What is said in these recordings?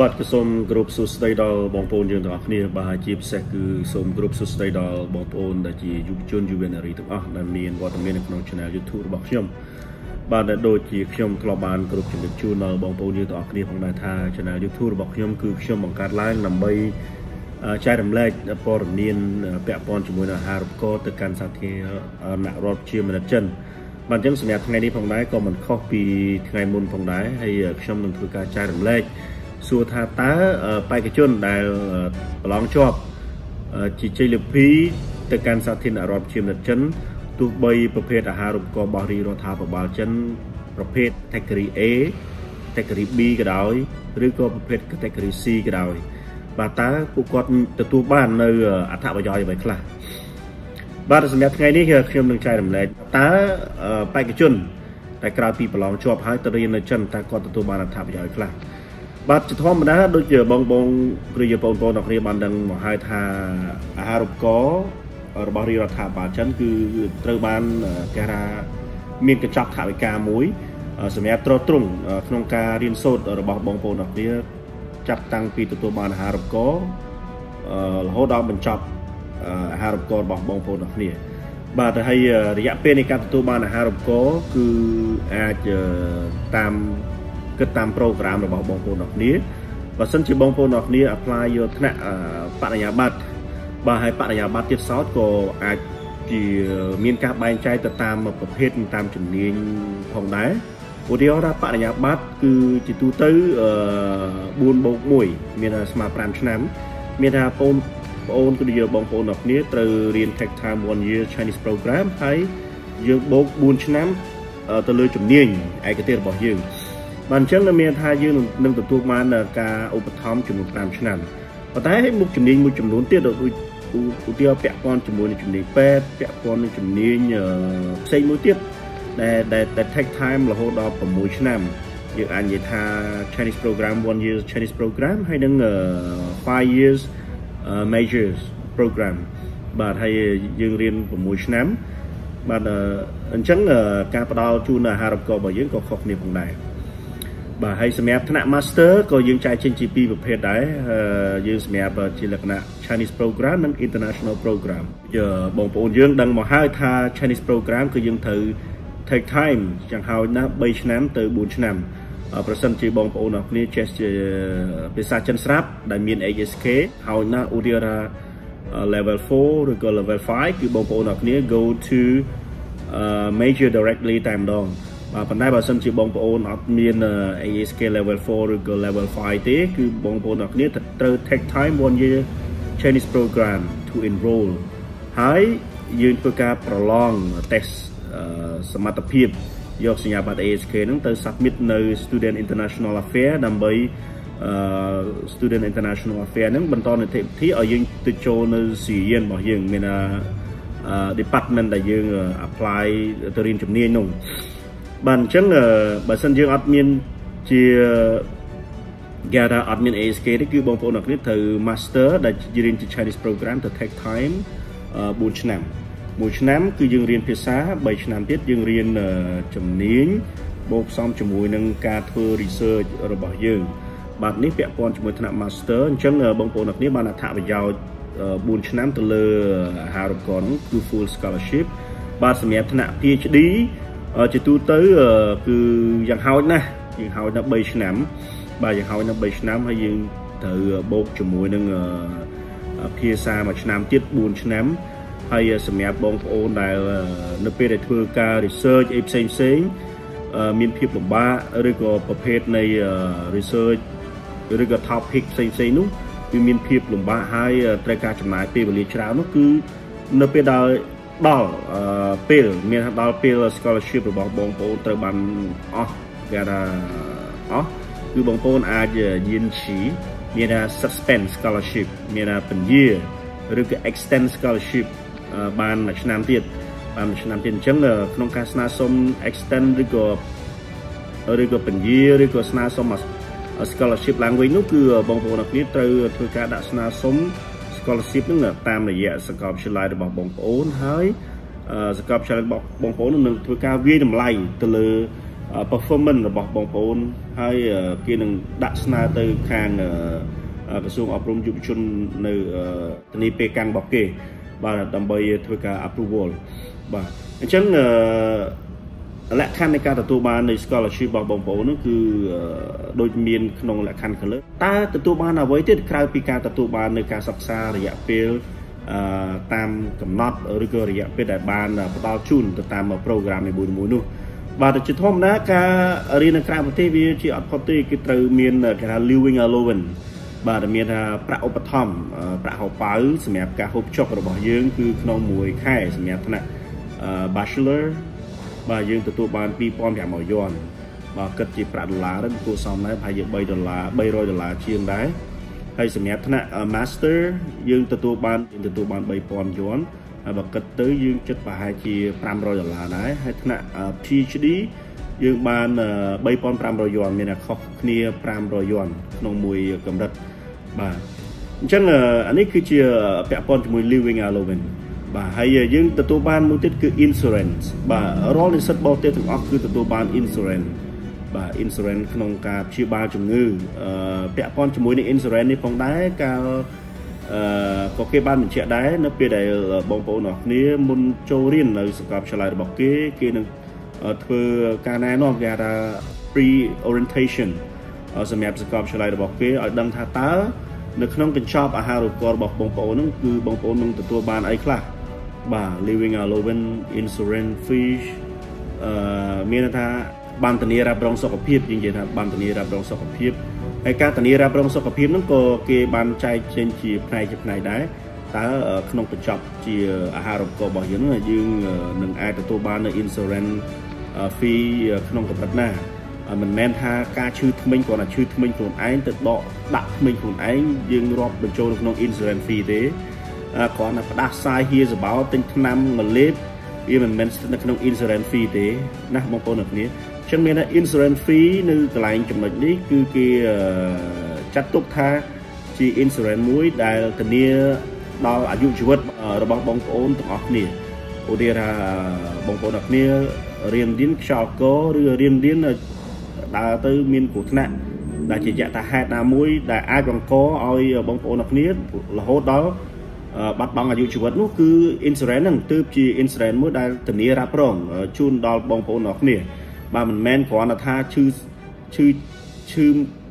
បាទក៏សូមគោរពសួស្តីដល់បងប្អូនយើងទាំងអស់គ្នាបាទជាពិសេសគឺសូមគោរពសួស្តីដល់បងប្អូនដែលជាយុវជនយុវនារីទាំងអស់ដែលមានវត្តមាននៅក្នុង Channel YouTube របស់ខ្ញុំបាទដូចជាខ្ញុំធ្លាប់បានគោរពជំរាបជូនដល់បងប្អូនយើងទាំងអស់គ្នាផងដែរថា Channel YouTube របស់ខ្ញុំគឺខ្ញុំបង្កើតឡើងដើម្បីចែករំលែកព័ត៌មានពាក់ព័ន្ធជាមួយនឹងអាហារូបករណ៍ទៅកាន់សាធារណរដ្ឋជាមនិតចិនបាទអញ្ចឹងសម្រាប់ថ្ងៃនេះផងដែរក៏មិនខុសពីថ្ងៃមុនផងដែរហើយខ្ញុំនឹងធ្វើការចែករំលែក សួរថាតើបេក្ខជនដែលប្រឡងជាប់ជាជ័យលាភីទៅកាន់សាធារណរដ្ឋជាមនិតចិនទោះបីប្រភេទអាហារូបករណ៍របស់រាជរដ្ឋាភិបាលចិនប្រភេទ category A category B ក៏ដោយឬក៏ប្រភេទ category C ក៏ដោយបាទតើពួកគាត់ទទួលបាននៅអត្ថប្រយោជន៍អ្វីខ្លះបាទសម្រាប់ថ្ងៃនេះខ្ញុំនឹងចែករំលែកតើបេក្ខជនតែក្រៅពីប្រឡងជាប់ហើយទៅរៀននៅចិនតើគាត់ទទួលបានអត្ថប្រយោជន៍ខ្លះ បាទជាធម្មតាដូចជាបងបងឬជាបងប្អូនអ្នកគ្នាបានដឹងមកហើយថាអាហារូបករណ៍របស់រាជរដ្ឋាភិបាលចិនគឺត្រូវបានគេថាមានកញ្ចប់ថវិកាមួយសម្រាប់ត្រួតត្រងក្នុងការរៀនសូត្ររបស់បងប្អូនអ្នកគ្នាចាប់តាំងពីទទួលបានអាហារូបករណ៍រហូតដល់បញ្ចប់អាហារូបករណ៍របស់បងប្អូនអ្នកគ្នាបាទហើយរយៈពេលនៃការទទួលបានអាហារូបករណ៍គឺអាចតាម គិតតាមប្រូក្រាមរបស់បងប្អូនអ្នកគ្នាបើសិនជាបងប្អូនអ្នកគ្នា apply យកថ្នាក់បរិញ្ញាបត្របាទហើយបរិញ្ញាបត្រទៀតសោតក៏អាចជាមានការបែងចែកទៅតាមប្រភេទតាមជំនាញផងដែរឧទាហរណ៍ថាបរិញ្ញាបត្រគឺជាទូទៅ4បូក1មានស្មើ5ឆ្នាំ មានថាបងប្អូនគឺយើងបងប្អូនអ្នកគ្នាត្រូវរៀន Tech Time 1 year Chinese program ហើយយើងបូក4ឆ្នាំទៅលើជំនាញឯកទេសរបស់យើង បាទអញ្ចឹងមានថាយើងនឹងទទួលបានការឧបត្ថម្ភចំនួន5ឆ្នាំប៉ុន្តែមុខជំនាញមួយចំនួនទៀតដូចឧទាហរណ៍ពាក់ព័ន្ធជាមួយនឹងជំនាញពេទ្យពាក់ព័ន្ធនឹងជំនាញផ្សេងមួយទៀតដែលដែល take time រហូតដល់6ឆ្នាំយើងអាចនិយាយថា Chinese program 1 year Chinese program ហើយនឹង5 years majors program បាទហើយយើងរៀន6ឆ្នាំបាទអញ្ចឹងការផ្ដល់ជូនអាហារូបករណ៍របស់យើងក៏ខុសគ្នាផងដែរ បាទហើយសម្រាប់ថ្នាក់ Master ក៏យើងចែកចេញជាពីរប្រភេទដែរយើងសម្រាប់ជាលក្ខណៈ Chinese program និង International program បងប្អូនយើងដឹងមកហើយថា Chinese program គឺយើងត្រូវ take time យ៉ាងហោចណាស់3ឆ្នាំទៅ4ឆ្នាំប្រសិនជាបងប្អូនអរគ្នាចេះជាភាសាចិនស្រាប់ដែលមាន ASK ហើយណាឧទាហរណ៍ level 4ឬក៏ level 5គឺបងប្អូនអរគ្នា go to uh, major directly តែម្ដង បាទប៉ុន្តែបើសិនជាបងប្អូនអត់មាន ASK level 4ឬក៏ level 5ទេគឺបងប្អូនអរគ្នាត្រូវ take time one year Chinese program to enroll ហើយយើងធ្វើការប្រឡង test សមត្ថភាពយកសញ្ញាបត្រ ASK ហ្នឹងទៅ submit នៅ Student International Affair ដើម្បី Student International Affair ហ្នឹងបន្តនីតិវិធីឲ្យយើងទៅចូលនៅស៊ីរៀនរបស់យើងមានថា department ដែលយើង apply ទៅរៀនជំនាញនោះ បាទអញ្ចឹងបើសិនយើងអត់មានជាគេថាអត់មាន ASK ទេគឺបងប្អូនអរគ្នាត្រូវ master ដែលរៀនជា Chinese program ទៅ take time 4ឆ្នាំ1ឆ្នាំ គឺយើងរៀនភាសា3ឆ្នាំទៀតយើងរៀនជំនាញបូកផ្សំជាមួយនឹងការធ្វើ research របស់យើងបាទនេះពាក់ព័ន្ធជាមួយថ្នាក់ master អញ្ចឹងបងប្អូនអ្នកគ្នាបានអត្ថប្រយោជន៍4ឆ្នាំទៅលើអាហារូបករណ៍នោះគឺ full scholarship បាទសម្រាប់ថ្នាក់ PhD ជាទូទៅគឺយ៉ាងហោចណាស់យើងហោចណាស់3ឆ្នាំ បាទយើងហោចណាស់3ឆ្នាំហើយយើងត្រូវបូកជាមួយនឹងភាសាមួយឆ្នាំទៀត4ឆ្នាំហើយសម្រាប់បងប្អូនដែលនៅពេលដែលធ្វើការ research អីផ្សេងផ្សេងមានភាពលំបាកឬក៏ប្រភេទនៃ research ឬក៏ topic ផ្សេងផ្សេងនោះវាមានភាពលំបាកហើយត្រូវការចំណាយពេលវេលាច្រើននោះគឺនៅពេលដែល ដល់ពេលមានដល់ពេល scholarship របស់បងប្អូនត្រូវបានអស់គេថាអស់គឺបងប្អូនអាចយានឈីមានថា suspend scholarship មានថាពន្យាឬក៏ extend scholarship បានមួយឆ្នាំទៀតបានមួយឆ្នាំទៀតអញ្ចឹងក្នុងការស្នើសុំ extend ឬក៏ឬក៏ពន្យាឬក៏ស្នើសុំ scholarship ឡើងវិញនោះគឺបងប្អូនអរគ្នាត្រូវធ្វើការដាក់ស្នើសុំ scholarship នឹងតាមរយៈសាកលវិទ្យាល័យរបស់បងប្អូនហើយសាកលវិទ្យាល័យរបស់បងប្អូននឹងធ្វើការវាយតម្លៃទៅលើ performance របស់បងប្អូនហើយគេនឹងដាក់ស្នើទៅខាងក្រសួងអប់រំយុវជននៅធានាពេលកាំងរបស់គេបាទដើម្បីធ្វើការ approval បាទអញ្ចឹង លក្ខខណ្ឌនៃការទទួលបាននៃ scholarship របស់បងប្អូននោះគឺដូចមានក្នុងលក្ខខណ្ឌខាងលើតើទទួលបានអ្វីទៀតក្រៅពីការទទួលបាននៅការសិក្សារយៈពេលតាមកំណត់ឬក៏រយៈពេលដែលបានផ្ដល់ជូនទៅតាម program នីមួយៗនោះបាទជាធម្មតាការរៀននៅក្រៅប្រទេសវាជាអត់ផុតទេគឺត្រូវមានគេថា living allowance បាទមានថាប្រាក់ឧបត្ថម្ភប្រាក់ហោប៉ៅសម្រាប់ការហូបចុករបស់យើង គឺក្នុងមួយខែសម្រាប់ថ្នាក់ bachelor បាទយើងទទួលបាន2500យួនបាទគិតជាប្រាក់ដុល្លារហ្នឹងគួរសមដែរប្រហែលជា3ដុល្លារ300ដុល្លារជាងដែរហើយសម្រាប់ថ្នាក់ master យើងទទួលបានយើងទទួលបាន3000យួនហើយបើគិតទៅយើងចិត្តប្រហែលជា500ដុល្លារដែរហើយថ្នាក់ PhD យើងបាន3500យួនមានតែខុសគ្នា500យួនក្នុងមួយកម្រិតបាទអញ្ចឹងអានេះគឺជាពាក់ព័ន្ធជាមួយ living allowance បាទហើយយើងទទួលបានមួយទៀតគឺ insurance បាទរាល់និស្សិតបរទេសទាំងអស់គឺទទួលបាន insurance បាទ insurance ក្នុងការព្យាបាលជំងឺអឺពាក់ព័ន្ធជាមួយនឹង insurance នេះផងដែរកាលអឺក៏គេបានបញ្ជាក់ដែរនៅពេលដែលបងប្អូនអរគ្នាមុនចូលរៀននៅសាកលវិទ្យាល័យរបស់គេគេនឹងធ្វើការណែនាំគេថា pre orientation សម្រាប់សាកលវិទ្យាល័យរបស់គេឲ្យដឹងថាតើនៅក្នុងកញ្ចប់អាហារូបករណ៍របស់បងប្អូនហ្នឹងគឺបងប្អូននឹងទទួលបានអីខ្លះ បាទ living allowance insurance fees អឺមានថាបានធានារ៉ាប់រងសុខភាពយើងនិយាយថាបានធានារ៉ាប់រងសុខភាពហើយការធានារ៉ាប់រងសុខភាពហ្នឹងក៏គេបានចែកចេញជាផ្នែកជាផ្នែកដែរតើក្នុងកញ្ចប់ជាអាហារូបករណ៍របស់យើងយើងនឹងអាចទទួលបាននៅ insurance fee ក្នុងកម្រិតណាមិនមែនថាការឈឺធ្មេញគ្រាន់តែឈឺធ្មេញខ្លួនឯងទៅដកដាក់ធ្មេញខ្លួនឯងយើងរាប់បញ្ចូលក្នុង insurance fee ទេ គ្រាន់តែផ្ដាសាយ hears about ទិញថ្នាំមកលេបវាមិនមែនស្ថិតនៅក្នុង insurance fee ទេណាបងប្អូនអ្នកគ្នាអញ្ចឹងមានថា insurance fee នៅកន្លែងចំណុចនេះគឺគេចាត់ទុកថាជា insurance មួយដែលធានាដល់អាយុជីវិតរបស់បងប្អូនទាំងអស់គ្នាឧទាហរណ៍ថាបងប្អូនអ្នកគ្នារៀនរៀនខ្យល់កឬរៀនរៀនដើរទៅមានគ្រោះថ្នាក់ដែលជាយថាហេតុណាមួយដែលអាចបង្កឲ្យបងប្អូនអ្នកគ្នារហូតដល់ បាត់បង់អាយុជីវិតនោះគឺ insurance ហ្នឹងទើបជា insurance មួយដែលធានារ៉ាប់រងជូនដល់បងប្អូនអ្នកគ្នាបាទមិនមែនគ្រាន់តែថាឈឺឈឺឈឺ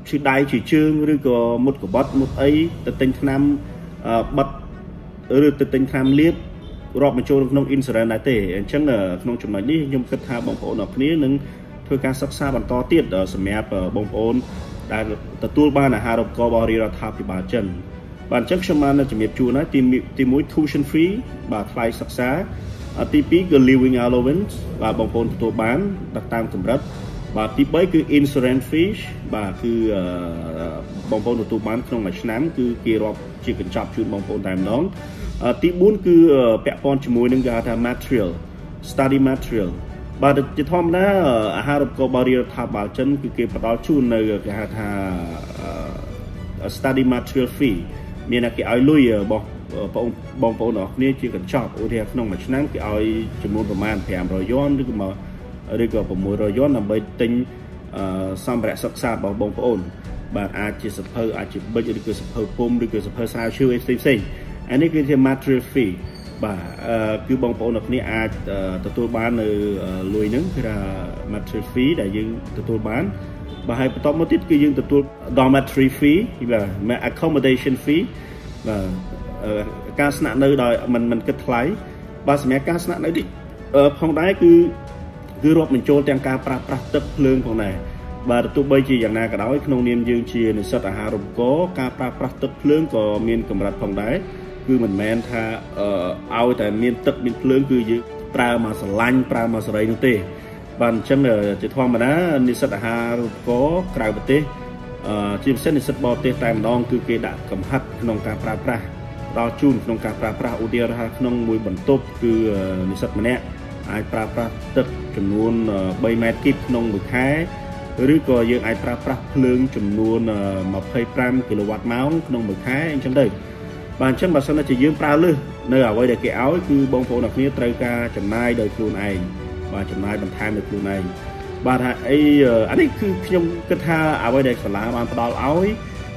ឈឺដៃឈឺជើងឬក៏មុតកបត់មុតអីទៅទិញថ្នាំបិទឬទៅទិញថ្នាំលាបរាប់បញ្ចូលក្នុង insurance ដែរទេអញ្ចឹងក្នុងចំណុចនេះខ្ញុំគិតថាបងប្អូនអ្នកគ្នានឹងធ្វើការសិក្សាបន្តទៀតសម្រាប់បងប្អូនដែលទទួលបានអាហារូបករណ៍របស់រាជរដ្ឋាភិបាលចិន បាទអញ្ចឹងខ្ញុំបានជំរាបជូនហើយទីទី1 tuition free បាទថ្លៃសិក្សាទី2គឺ living allowance បាទបងប្អូនទទួលបានតាមកម្រិតបាទទី3គឺ insurance fees បាទគឺបងប្អូនទទួលបានក្នុងមួយឆ្នាំ គឺគេរាប់ជាកញ្ចប់ជូនបងប្អូនតែម្ដងទី4គឺពាក់ព័ន្ធជាមួយនឹងគេហៅថា material study material បាទជាធម្មតាអាហារូបករណ៍បរិយារដ្ឋាភិបាលចិនគឺគេផ្ដល់ជូននៅគេហៅថា study material fee មានតែគេឲ្យលុយរបស់បងបងប្អូនអរគ្នាជាកញ្ចប់ឧទាហរណ៍ក្នុងមួយឆ្នាំគេឲ្យចំនួនប្រមាណ500យន់ឬក៏មកឬក៏600យន់ដើម្បីទិញសម្ភារៈសិក្សារបស់បងប្អូនបាទអាចជាសភៅអាចជាប៊ិចឬក៏សភៅពុំឬក៏សភៅស្រាវជ្រាវអីផ្សេងផ្សេងអានេះគឺជា material fee បាទគឺបងប្អូនអ្នកគ្នាអាចទទួលបាននៅលុយហ្នឹងគឺថា material fee ដែលយើងទទួលបាន បាទហើយបន្តមកទៀតគឺយើងទទួល dormitory fee បាទ accommodation fee បាទការស្នាក់នៅដោយមិនមិនគិតថ្លៃបាទសម្រាប់ការស្នាក់នៅនេះផងដែរគឺគឺរាប់បញ្ចូលទាំងការប្រើប្រាស់ទឹកភ្លើងផងដែរបាទទោះបីជាយ៉ាងណាក៏ដោយក្នុងនាមយើងជានិស្សិតអាហារូបករណ៍ការប្រើប្រាស់ទឹកភ្លើងក៏មានកម្រិតផងដែរគឺមិនមែនថាឲ្យតែមានទឹកមានភ្លើងគឺយើងប្រើមកស្រឡាញ់ប្រើមកសេរីនោះទេ បាទអញ្ចឹងជាធម្មតានិស្សិតអាហារូបករណ៍ក្រៅប្រទេសជាពិសេសនិស្សិតបរទេសតែម្ដងគឺគេដាក់កំហិតក្នុងការប្រើប្រាស់ដល់ជូនក្នុងការប្រើប្រាស់ឧទាហរណ៍ថាក្នុងមួយបន្ទប់គឺនិស្សិតម្នាក់អាចប្រើប្រាស់ទឹកចំនួន3ម៉ែត្រគីបក្នុងមួយខែឬក៏យើងអាចប្រើប្រាស់ភ្លើងចំនួន25គីឡូវ៉ាត់ម៉ោងក្នុងមួយខែអញ្ចឹងទៅបាទអញ្ចឹងបើសិនជាយើងប្រើលើសនៅអ្វីដែលគេឲ្យគឺបងប្អូនអ្នកគ្នាត្រូវការចំណាយដោយខ្លួនឯង បាទចំណាយបន្ថែមដោយខ្លួនឯងបាទថាអីអានេះគឺខ្ញុំគិតថាអ្វីដែលសាលាបានផ្ដល់ឲ្យ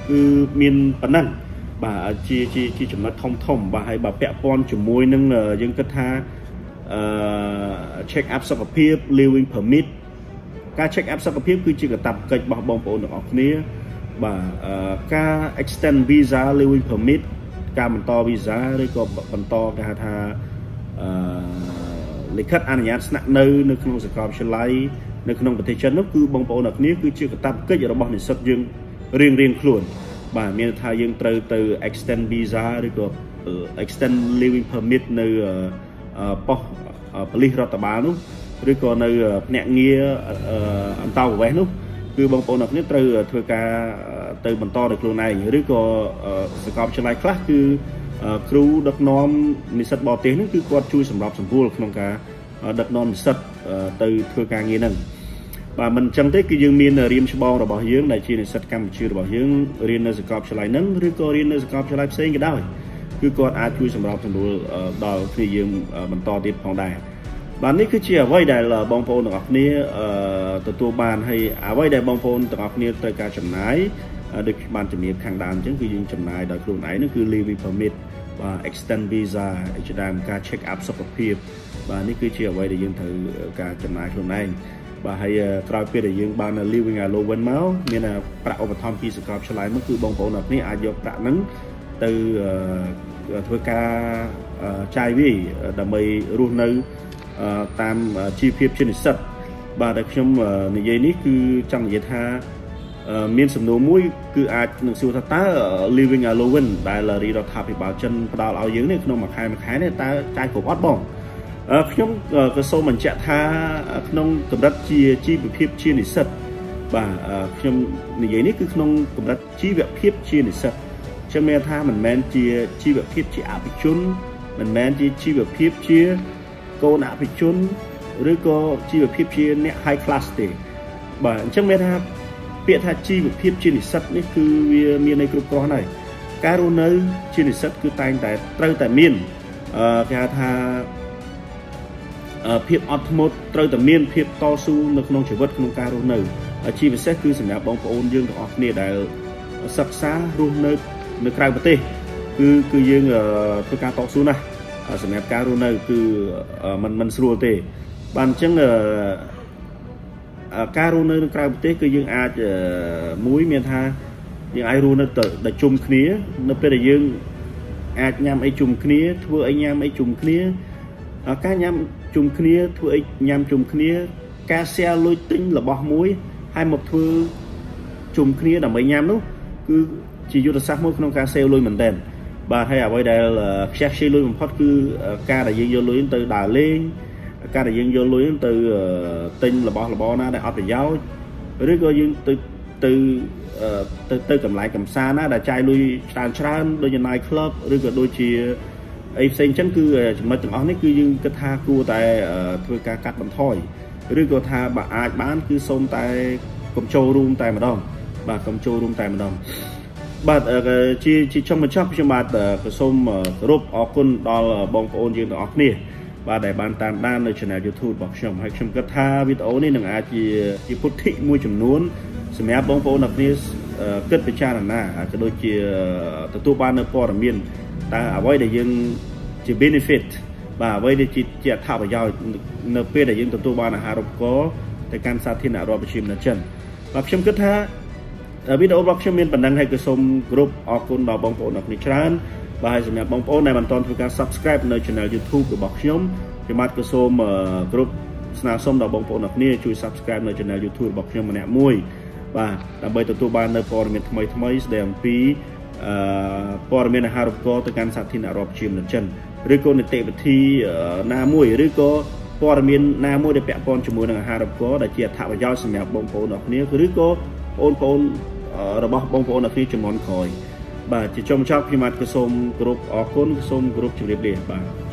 គឺមានប៉ុណ្ណឹងបាទជាជាជាចំណុចធំធំបាទហើយបើពាក់ព័ន្ធជាមួយនឹងយើងគិតថាអឺ check up សុខភាព living permit ការ check up សុខភាពគឺជាកាតព្វកិច្ចរបស់បងប្អូនទាំងអស់គ្នាបាទការ extend visa living permit ការបន្ត visa ឬក៏បន្តគេហៅថាអឺ លិខិតអនុញ្ញាតស្នាក់នៅនៅក្នុងសាកលវិទ្យាល័យនៅក្នុងប្រទេសចិននោះគឺបងប្អូនអ្នកគ្នាគឺជាកាតព្វកិច្ចរបស់និស្សិតយើងរៀងរៀងខ្លួន បាទមានថាយើងត្រូវទៅ extend visa ឬក៏ extend living permit នៅប៉ុស្តិ៍ប៉ូលីសរដ្ឋបាលនោះឬក៏នៅភ្នាក់ងារអន្តរប្រវេសន៍នោះគឺបងប្អូនអ្នកគ្នាត្រូវធ្វើការទៅបន្តដោយខ្លួនឯងឬក៏សាកលវិទ្យាល័យខ្លះគឺ គ្រូដឹកនាំនិស្សិតបរទេសហ្នឹងគឺគាត់ជួយសម្របសម្រួលក្នុងការដឹកនាំនិស្សិតទៅធ្វើការងារហ្នឹងបាទមិនអញ្ចឹងទេគឺយើងមានរៀនច្បងរបស់យើងដែលជានិស្សិតកម្ពុជារបស់យើងរៀននៅសាកលវិទ្យាល័យហ្នឹងឬក៏រៀននៅសាកលវិទ្យាល័យផ្សេងក៏ដោយគឺគាត់អាចជួយសម្របសម្រួលដល់គ្នាយើងបន្តទៀតផងដែរបាទនេះគឺជាអ្វីដែលបងប្អូនទាំងអស់គ្នាទទួលបានហើយអ្វីដែលបងប្អូនទាំងអស់គ្នាត្រូវការចំណាយ ដូចបានជំរាបខាងដើមអញ្ចឹងគឺយើងចំណាយដោយខ្លួនឯងនោះគឺ living permit បាទ extend visa ជាដើមការ check up សុខភាពបាទនេះគឺជាអ្វីដែលយើងត្រូវការចំណាយខ្លួនឯងបាទហើយក្រោយពេលដែលយើងបាន living allowance មកមានប្រាក់ឧបត្ថម្ភពីសាកលវិទ្យាល័យមកគឺបងប្អូនអរគ្នាអាចយកប្រាក់ហ្នឹងទៅធ្វើការចាយវាយដើម្បីរស់នៅតាមជីវភាពជានិស្សិតបាទដែលខ្ញុំនិយាយនេះគឺចង់និយាយថា មានសំណួរមួយគឺអាចនឹងសួរថាតើ living allowance ដែលរាជរដ្ឋាភិបាលចិនផ្ដល់ឲ្យយើងនេះក្នុងមួយខែមួយខែនេះតើចាយគ្រប់អត់បងខ្ញុំក៏សូមបញ្ជាក់ថាក្នុងកម្រិតជាជីវភាពជានិស្សិតបាទខ្ញុំនិយាយនេះគឺក្នុងកម្រិតជីវភាពជានិស្សិតចឹងមានថាមិនមែនជាជីវភាពជាអភិជនមិនមែនជាជីវភាពជាកូនអភិជនឬក៏ជីវភាពជាអ្នក high class ទេបាទអញ្ចឹងមានថា ពាក្យថាជីវភាពជានិស្សិតនេះគឺវាមានន័យគ្រប់គ្រាន់ហើយការរស់នៅជានិស្សិតគឺតែងតែត្រូវតែមានអឺគេហៅថាភាពអត់ធ្មត់ត្រូវតែមានភាពតស៊ូនៅក្នុងជីវិតក្នុងការរស់នៅជាពិសេសគឺសម្រាប់បងប្អូនយើងទាំងអស់គ្នាដែលសិក្សារស់នៅនៅក្រៅប្រទេសគឺគឺយើងធ្វើការតស៊ូណាស់សម្រាប់ការរស់នៅគឺมันมันស្រួលទេបាទអញ្ចឹង ការរស់នៅនៅក្រៅប្រទេសគឺយើងអាចមួយមានថាយើងអាចរស់នៅតែជុំគ្នា នៅពេលដែលយើងអាចញ៉ាំអីជុំគ្នា ធ្វើអីញ៉ាំអីជុំគ្នាការញ៉ាំជុំគ្នាធ្វើអីញ៉ាំជុំគ្នា ការ share លុយទិញរបស់មួយហើយមកធ្វើជុំគ្នាដើម្បីញ៉ាំនោះគឺជាយុទ្ធសាស្ត្រមួយក្នុងការ save លុយមែនតើបាទហើយអ្វីដែលខ្ជះខ្ជាយលុយបំផុតគឺការដែលយើងយកលុយទៅដើរលេង ការដែលយើងយកលុយទៅទិញរបស់របរណាដែលអត់ប្រយោជន៍ឬក៏យើងទៅទៅទៅទៅកន្លែងកំសាន្តណាដែលចាយលុយច្រើនច្រើនដូចជា night club ឬក៏ដូចជាអីផ្សេងចឹងគឺចំណុចទាំងអស់នេះគឺយើងគិតថាគួរតែធ្វើការកាត់បន្ថយឬក៏ថាបើអាចបានគឺសូមតែកុំចូលរួមតែម្ដងបាទកុំចូលរួមតែម្ដងបាទជាជាចុងបញ្ចប់ខ្ញុំបាទក៏សូមគោរពអរគុណដល់បងប្អូនយើងទាំងអស់គ្នា បាទដែលបានតាមដាននៅ Channel YouTube របស់ខ្ញុំហើយខ្ញុំគិតថាវីដេអូនេះនឹងអាចជាជាពុទ្ធិមួយចំនួនសម្រាប់បងប្អូនអ្នកគ្នាគិតពិចារណាក៏ដូចជាទទួលបាននៅព័ត៌មានតើអ្វីដែលយើងជា benefit បាទអ្វីដែលជាជាអត្ថប្រយោជន៍នៅពេលដែលយើងទទួលបានអាហារូបករណ៍ទៅកាន់សាធារណរដ្ឋប្រជាមានិតចិនបាទខ្ញុំគិតថាវីដេអូរបស់ខ្ញុំមានប៉ុណ្ណឹងហើយក៏សូមគ្រប់អរគុណដល់បងប្អូនអ្នកនេះច្រើន បាទហើយសម្រាប់បងប្អូនដែលមិនទាន់ធ្វើការ Subscribe នៅ Channel YouTube របស់ខ្ញុំខ្ញុំបាទក៏សូមគ្រប់ស្នើសុំដល់បងប្អូនអ្នកនេះជួយ Subscribe នៅ Channel YouTube របស់ខ្ញុំម្នាក់មួយបាទដើម្បីទទួលបាននៅព័ត៌មានថ្មីថ្មីស្ដីអំពីអឺព័ត៌មានអាហារូបករណ៍ទៅកាន់សាធារណរដ្ឋជាមនិចិនឬក៏នីតិវិធីណាមួយឬក៏ព័ត៌មានណាមួយដែលពាក់ព័ន្ធជាមួយនឹងអាហារូបករណ៍ដែលជាអត្ថប្រយោជន៍សម្រាប់បងប្អូនអ្នកគ្នាឬក៏បងប្អូនរបស់បងប្អូនអ្នកគ្នាចំនួនក្រោយ បាទជាចុងចប់ខ្ញុំបាទក៏សូមគោរពអរគុណសូមគោរពជម្រាបលាបាទ